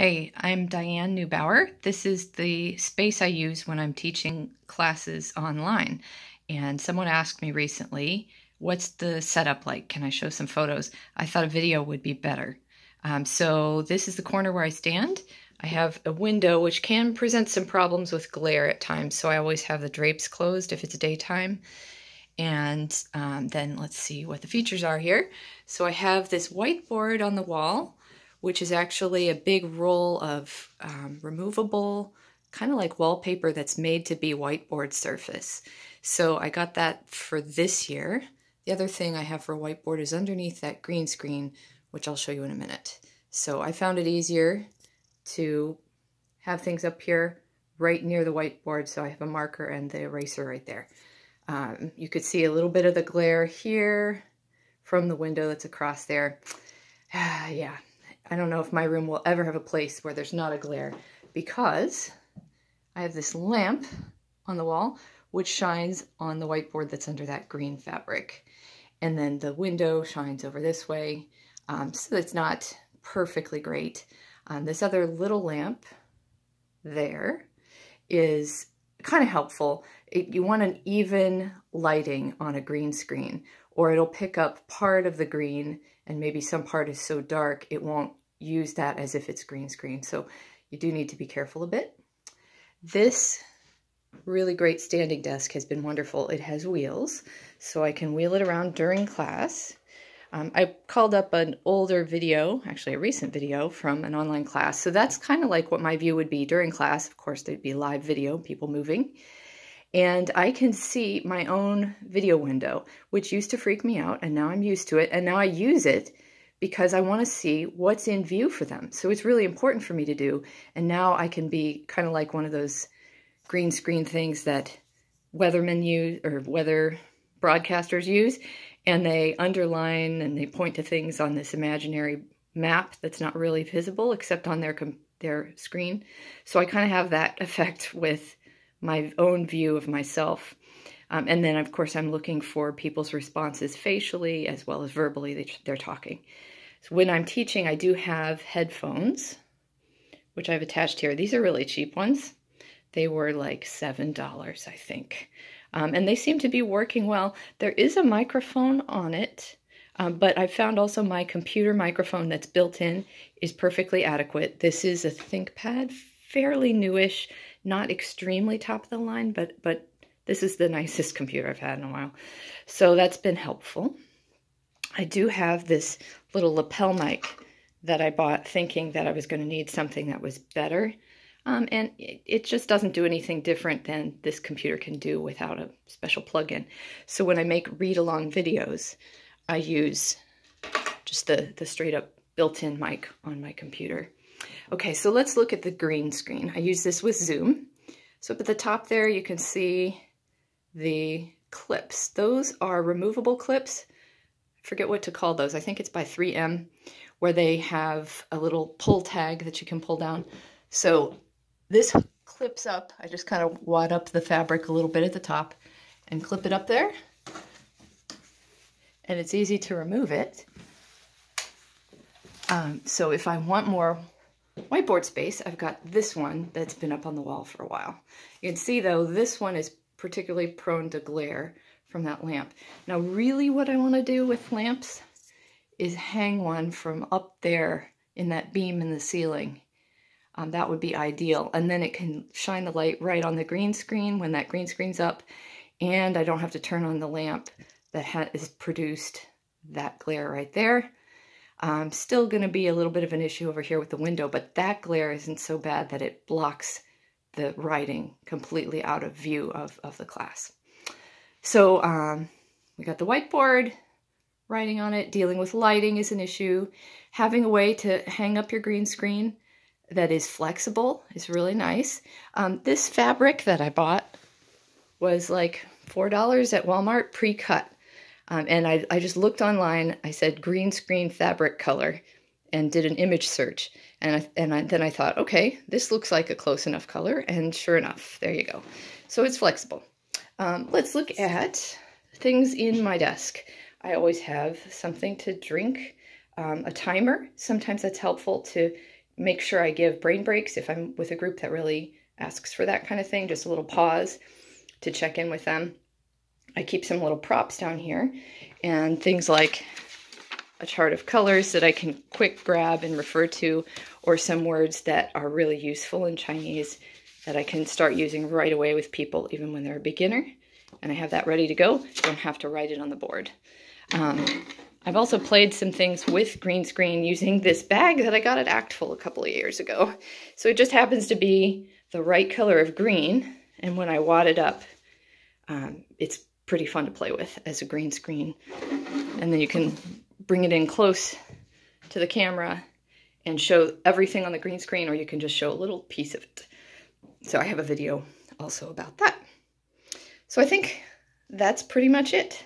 Hi, I'm Diane Neubauer. This is the space I use when I'm teaching classes online. And someone asked me recently, what's the setup like? Can I show some photos? I thought a video would be better. Um, so this is the corner where I stand. I have a window which can present some problems with glare at times, so I always have the drapes closed if it's daytime. And um, then let's see what the features are here. So I have this whiteboard on the wall which is actually a big roll of um, removable, kind of like wallpaper that's made to be whiteboard surface. So I got that for this year. The other thing I have for whiteboard is underneath that green screen, which I'll show you in a minute. So I found it easier to have things up here right near the whiteboard. So I have a marker and the eraser right there. Um, you could see a little bit of the glare here from the window that's across there. yeah, I don't know if my room will ever have a place where there's not a glare because I have this lamp on the wall which shines on the whiteboard that's under that green fabric. And then the window shines over this way, um, so it's not perfectly great. Um, this other little lamp there is kind of helpful. It, you want an even lighting on a green screen or it'll pick up part of the green and maybe some part is so dark it won't use that as if it's green screen. So you do need to be careful a bit. This really great standing desk has been wonderful. It has wheels, so I can wheel it around during class. Um, I called up an older video, actually a recent video from an online class. So that's kind of like what my view would be during class. Of course, there'd be live video, people moving. And I can see my own video window, which used to freak me out, and now I'm used to it. And now I use it because I want to see what's in view for them. So it's really important for me to do. And now I can be kind of like one of those green screen things that weathermen use or weather broadcasters use. And they underline and they point to things on this imaginary map that's not really visible except on their their screen. So I kind of have that effect with my own view of myself. Um, and then, of course, I'm looking for people's responses facially as well as verbally. They're talking. So when I'm teaching, I do have headphones, which I've attached here. These are really cheap ones. They were like $7, I think. Um, and they seem to be working well. There is a microphone on it, um, but I found also my computer microphone that's built in is perfectly adequate. This is a ThinkPad, fairly newish, not extremely top of the line, but, but this is the nicest computer I've had in a while. So that's been helpful. I do have this little lapel mic that I bought thinking that I was going to need something that was better. Um, and it, it, just doesn't do anything different than this computer can do without a special plug-in. So when I make read-along videos, I use just the, the straight-up built-in mic on my computer. Okay, so let's look at the green screen. I use this with Zoom. So up at the top there, you can see the clips. Those are removable clips I forget what to call those. I think it's by 3M, where they have a little pull tag that you can pull down. So this clips up. I just kind of wad up the fabric a little bit at the top and clip it up there. And it's easy to remove it. Um, so if I want more whiteboard space, I've got this one that's been up on the wall for a while. You can see though, this one is particularly prone to glare from that lamp. Now really what I want to do with lamps is hang one from up there in that beam in the ceiling. Um, that would be ideal. And then it can shine the light right on the green screen when that green screen's up. And I don't have to turn on the lamp that has produced that glare right there. Um, still going to be a little bit of an issue over here with the window, but that glare isn't so bad that it blocks the writing completely out of view of, of the class. So um, we got the whiteboard, writing on it, dealing with lighting is an issue. Having a way to hang up your green screen that is flexible is really nice. Um, this fabric that I bought was like $4 at Walmart pre-cut. Um, and I, I just looked online. I said green screen fabric color and did an image search. And, I, and I, then I thought, okay, this looks like a close enough color. And sure enough, there you go. So it's flexible. Um, let's look at things in my desk. I always have something to drink, um, a timer. Sometimes that's helpful to make sure I give brain breaks if I'm with a group that really asks for that kind of thing, just a little pause to check in with them. I keep some little props down here and things like a chart of colors that I can quick grab and refer to, or some words that are really useful in Chinese that I can start using right away with people, even when they're a beginner. And I have that ready to go. Don't have to write it on the board. Um, I've also played some things with green screen using this bag that I got at ACTFL a couple of years ago. So it just happens to be the right color of green. And when I wad it up, um, it's pretty fun to play with as a green screen. And then you can bring it in close to the camera and show everything on the green screen, or you can just show a little piece of it. So I have a video also about that. So I think that's pretty much it.